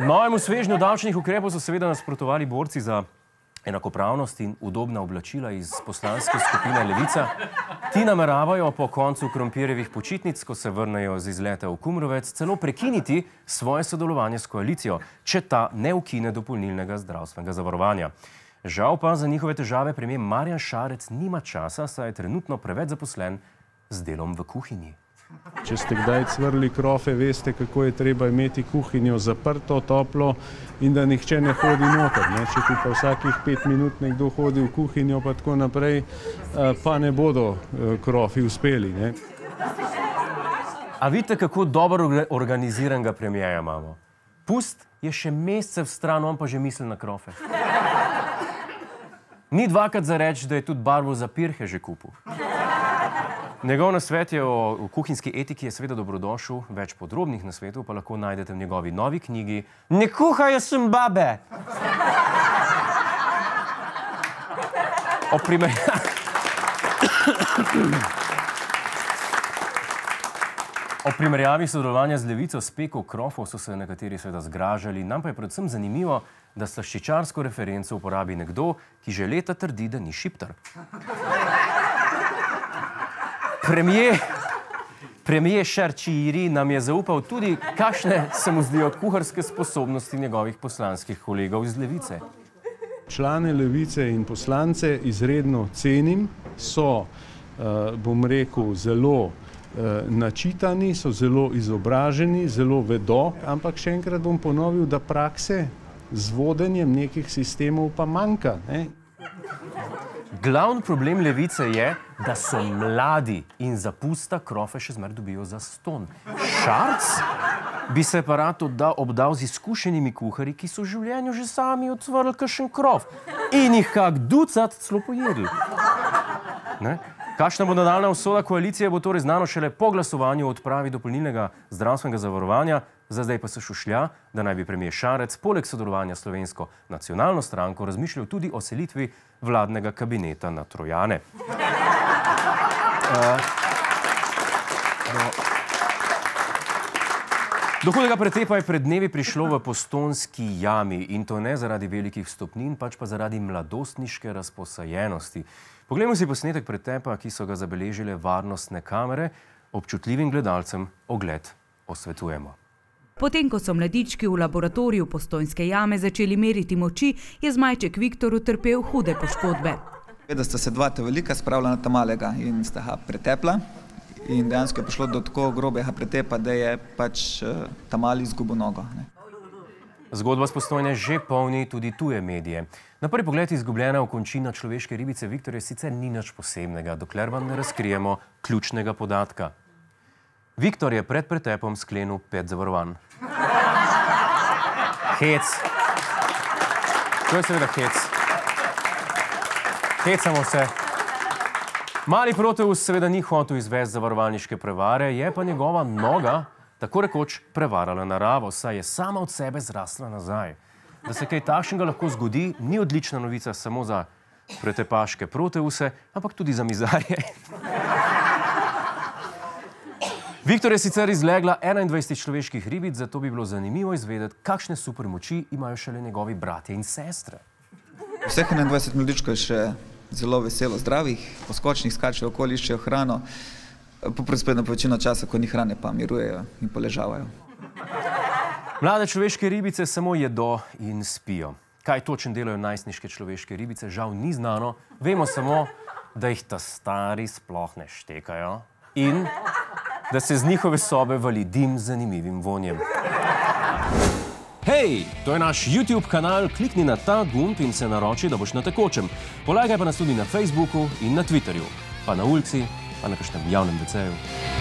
Novemu svežnju davčnih ukrepov so seveda nasprotovali borci za enakopravnost in udobna oblačila iz poslanske skupine Levica. Ti nameravajo po koncu krompirjevih počitnic, ko se vrnejo z izleta v Kumrovec, celo prekiniti svoje sodelovanje s koalicijo, če ta ne ukine dopolnilnega zdravstvenega zavarovanja. Žal pa za njihove težave premijer Marjan Šarec nima časa, saj je trenutno preveč zaposlen z delom v kuhinji. Če ste kdaj cvrli krofe, veste, kako je treba imeti kuhinjo zaprto, toplo in da nihče ne hodi noter. Ne? Če ti pa vsakih pet minut nekdo hodi v kuhinjo, pa tako naprej, eh, pa ne bodo eh, krofi uspeli. Ne? A vidite, kako dobro orga- organiziranega premijeja imamo? Pust je še mesece v stran, on pa že misli na krofe. Ni dvakrat za reči, da je tudi barvo za pirhe že kupil. Njegov nasvet je o kuhinjski etiki je seveda dobrodošel, več podrobnih nasvetov pa lahko najdete v njegovi novi knjigi Ne kuhaj, jaz sem babe. O primerjavi. O primerjavi sodelovanja z levico s peko krofov so se nekateri seveda zgražali, nam pa je predvsem zanimivo, da slaščičarsko referenco uporabi nekdo, ki že leta trdi, da ni šiptar. Premijer, premijer Šarčiri nam je zaupal tudi, kakšne se mu zdijo kuharske sposobnosti njegovih poslanskih kolegov iz levice. Člane levice in poslance izredno cenim, so, eh, bom rekel, zelo eh, načitani, so zelo izobraženi, zelo vedo, ampak še enkrat bom ponovil, da prakse z vodenjem nekih sistemov pa manjka. Ne? Glavni problem levice je, da so mladi in zapusta krofe še zmeraj dobijo za ston. Šarc bi se pa rad odda, obdal z izkušenimi kuharji, ki so v življenju že sami odsvrli kakšen krof in jih kak ducat celo pojedli. Ne? Kakšna bo nadaljna usoda koalicije, bo torej znano šele po glasovanju o odpravi dopolnilnega zdravstvenega zavarovanja. Za zdaj pa se šušlja, da naj bi premijer Šarec poleg sodelovanja slovensko nacionalno stranko razmišljal tudi o selitvi vladnega kabineta na Trojane. Do hudega pretepa je pred dnevi prišlo v postonski jami in to ne zaradi velikih stopnin, pač pa zaradi mladostniške razposajenosti. Poglejmo si posnetek pretepa, ki so ga zabeležile varnostne kamere. Občutljivim gledalcem ogled osvetujemo. Potem, ko so mladički v laboratoriju postojnske jame začeli meriti moči, je zmajček Viktor utrpel hude poškodbe. Da sta se dva te velika spravila na ta malega in sta ga pretepla. In dejansko je prišlo do tako grobega pretepa, da je pač eh, ta mali izgubil nogo. Ne. Zgodba s postojne že polni tudi tuje medije. Na prvi pogled izgubljena v končina človeške ribice Viktorje sicer ni nič posebnega, dokler vam ne razkrijemo ključnega podatka. Viktor je pred pretepom sklenil pet zavarovanj. Hec. To je seveda hec. Hecamo se. Mali Proteus seveda ni hotel izvesti zavarovalniške prevare, je pa njegova noga tako rekoč prevarala naravo, saj je sama od sebe zrasla nazaj. Da se kaj takšnega lahko zgodi, ni odlična novica samo za pretepaške Proteuse, ampak tudi za mizarje. Viktor je sicer izlegla 21 človeških ribic, zato bi bilo zanimivo izvedeti, kakšne supermoči imajo šele njegovi bratje in sestre. Vseh 21 mladičkov je še zelo veselo zdravih, poskočnih skačejo okoli, iščejo hrano. Po prispedno večino časa, ko ni hrane, pa mirujejo in poležavajo. Mlade človeške ribice samo jedo in spijo. Kaj točno delajo najstniške človeške ribice, žal ni znano. Vemo samo, da jih ta stari sploh ne štekajo in da se z njihove sobe vali dim zanimivim vonjem. Hej, to je naš YouTube kanal, klikni na ta gumb in se naroči, da boš na tekočem. Polagaj pa nas tudi na Facebooku in na Twitterju, pa na ulici, pa na kakšnem javnem veceju.